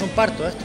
es un parto esto.